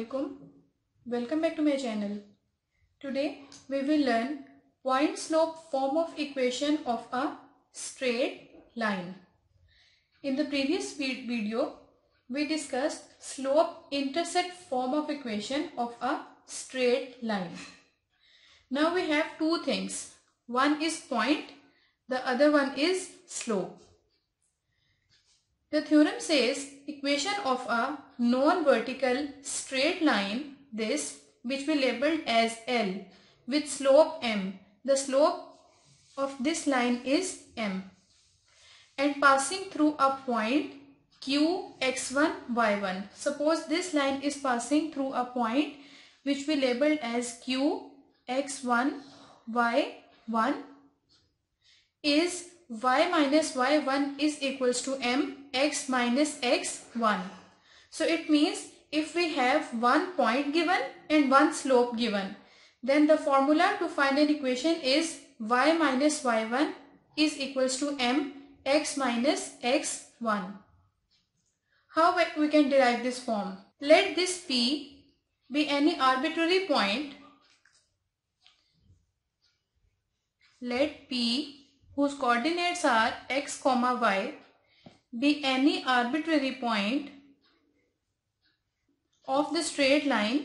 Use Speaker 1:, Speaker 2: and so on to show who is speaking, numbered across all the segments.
Speaker 1: alaikum welcome back to my channel. Today we will learn point slope form of equation of a straight line. In the previous video we discussed slope intercept form of equation of a straight line. Now we have two things. One is point the other one is slope. The theorem says equation of a non-vertical straight line this which we labeled as L with slope m. The slope of this line is m and passing through a point q x1 y1. Suppose this line is passing through a point which we labeled as q x1 y1 is y minus y1 is equals to m x minus x1. So it means if we have one point given and one slope given then the formula to find an equation is y minus y1 is equals to m x minus x1. How we can derive this form? Let this p be any arbitrary point. Let p whose coordinates are x comma y be any arbitrary point of the straight line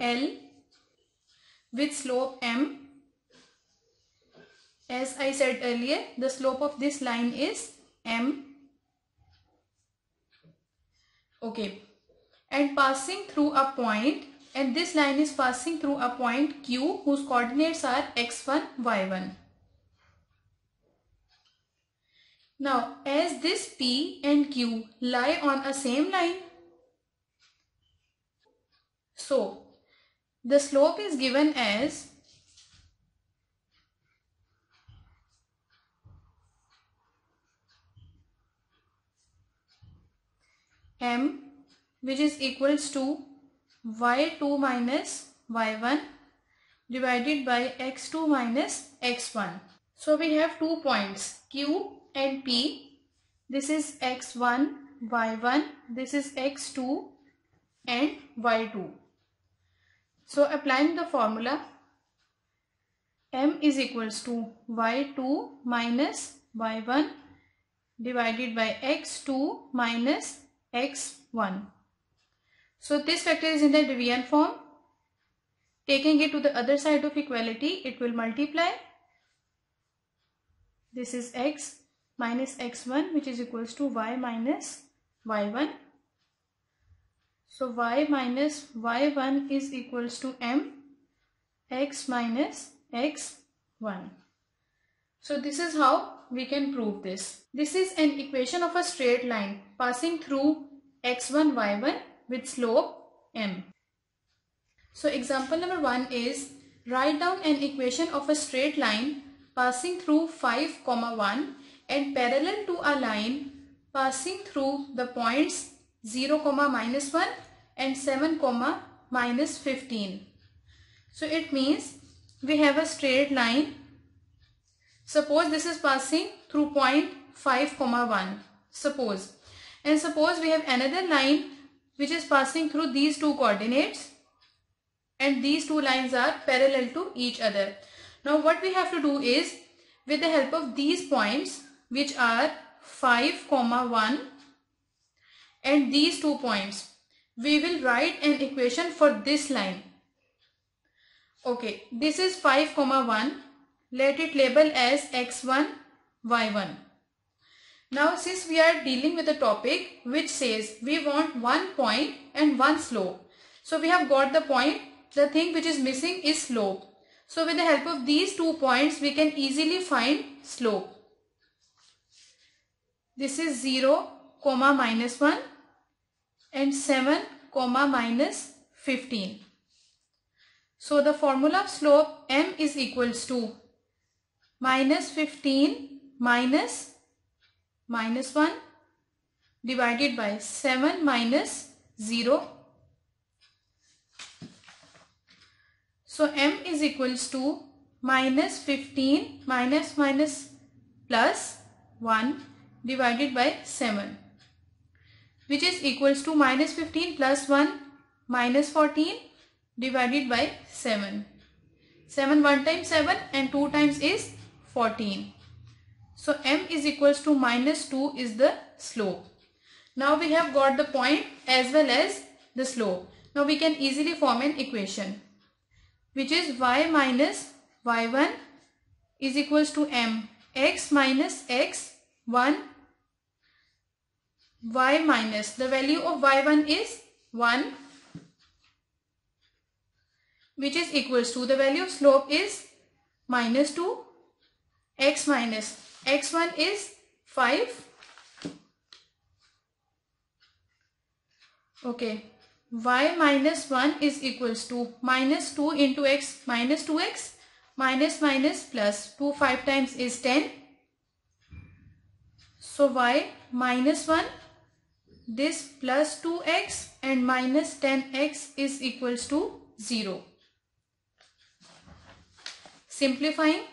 Speaker 1: L with slope m. As I said earlier the slope of this line is m. Okay. And passing through a point and this line is passing through a point q whose coordinates are x1 y1 Now, as this P and Q lie on a same line, so the slope is given as m which is equals to y2 minus y1 divided by x2 minus x1. So we have two points q and P. This is x1, y1, this is x2 and y2. So applying the formula m is equals to y2 minus y1 divided by x2 minus x1. So this factor is in the Devian form. Taking it to the other side of equality, it will multiply. This is x minus x1 which is equals to y minus y1. So y minus y1 is equals to m x minus x1. So this is how we can prove this. This is an equation of a straight line passing through x1 y1 with slope m. So example number 1 is write down an equation of a straight line passing through 5 comma 1 and parallel to a line passing through the points 0 comma minus 1 and 7 comma minus 15. So it means we have a straight line. Suppose this is passing through point 5 comma 1. Suppose. And suppose we have another line which is passing through these two coordinates and these two lines are parallel to each other. Now what we have to do is with the help of these points which are 5 comma 1 and these two points. We will write an equation for this line. Okay this is 5 comma 1 let it label as x1 y1 now since we are dealing with a topic which says we want one point and one slope. So we have got the point. The thing which is missing is slope. So with the help of these two points we can easily find slope this is 0 comma minus 1 and 7 comma minus 15. So the formula of slope m is equals to minus 15 minus minus 1 divided by 7 minus 0. So m is equals to minus 15 minus minus plus 1 divided by 7. which is equals to minus 15 plus 1 minus 14 divided by 7. 7 1 times 7 and 2 times is 14. So m is equals to minus 2 is the slope. Now we have got the point as well as the slope. Now we can easily form an equation which is y minus y1 is equals to m x minus x 1 y minus the value of y1 is 1 which is equals to the value of slope is minus 2 x minus x1 is 5 okay. Y minus 1 is equals to minus 2 into x minus 2x minus minus plus 2 5 times is 10. So y minus 1 this plus 2x and minus 10x is equals to 0. Simplifying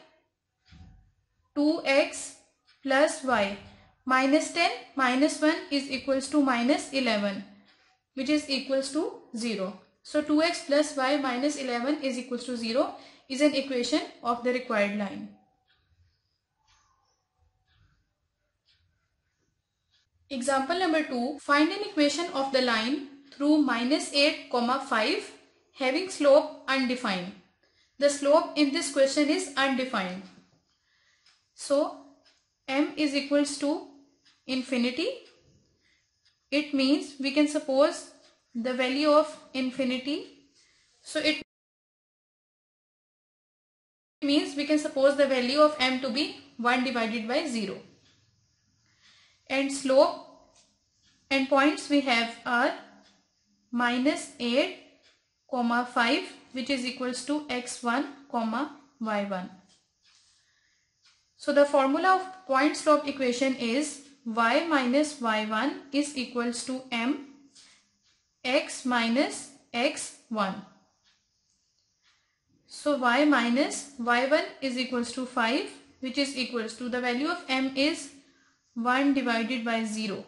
Speaker 1: 2x plus y minus 10 minus 1 is equals to minus 11 which is equals to 0. So 2x plus y minus 11 is equals to 0 is an equation of the required line. Example number 2. Find an equation of the line through minus 8 comma 5 having slope undefined. The slope in this question is undefined. So m is equals to infinity it means we can suppose the value of infinity. So it means we can suppose the value of m to be 1 divided by 0. And slope and points we have are minus 8 comma 5 which is equals to x1 comma y1. So the formula of point slope equation is y minus y1 is equals to m x minus x1. So y minus y1 is equals to 5 which is equals to the value of m is 1 divided by 0.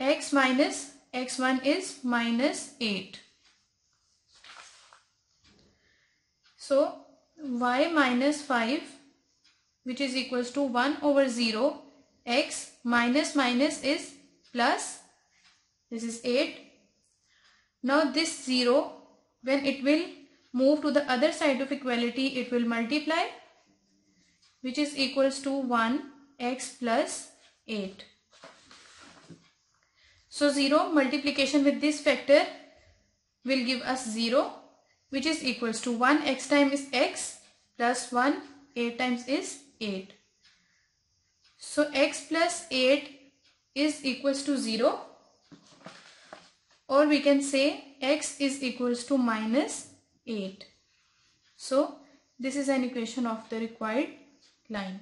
Speaker 1: x minus x1 is minus 8. So y minus 5 which is equals to 1 over 0 x minus minus is plus this is 8 now this 0 when it will move to the other side of equality it will multiply which is equals to 1 x plus 8 so 0 multiplication with this factor will give us 0 which is equals to 1 x times is x plus 1 8 times is 8. So x plus 8 is equals to 0 or we can say x is equals to minus 8. So this is an equation of the required line.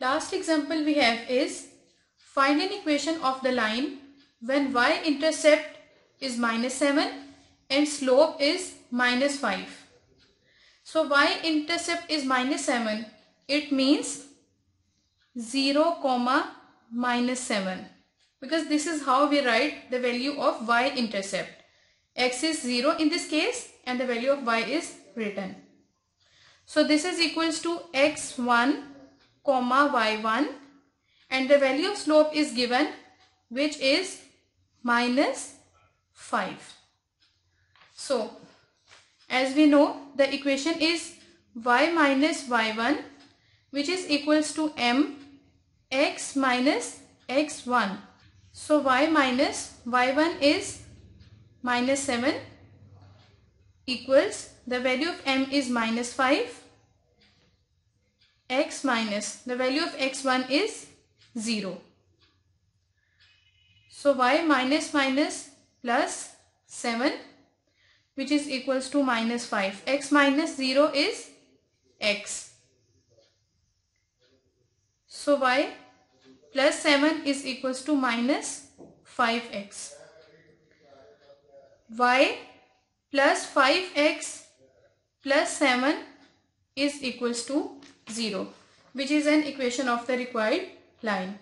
Speaker 1: Last example we have is find an equation of the line when y-intercept is minus 7 and slope is minus 5. So y-intercept is minus 7. It means 0 comma minus 7 because this is how we write the value of y-intercept. x is 0 in this case and the value of y is written. So this is equals to x1 comma y1 and the value of slope is given which is minus 5. So as we know, the equation is y minus y1 which is equals to m x minus x1. So y minus y1 is minus 7 equals the value of m is minus 5 x minus the value of x1 is 0. So y minus minus plus 7 which is equals to minus 5. x minus 0 is x. So y plus 7 is equals to minus 5x. y plus 5x plus 7 is equals to 0 which is an equation of the required line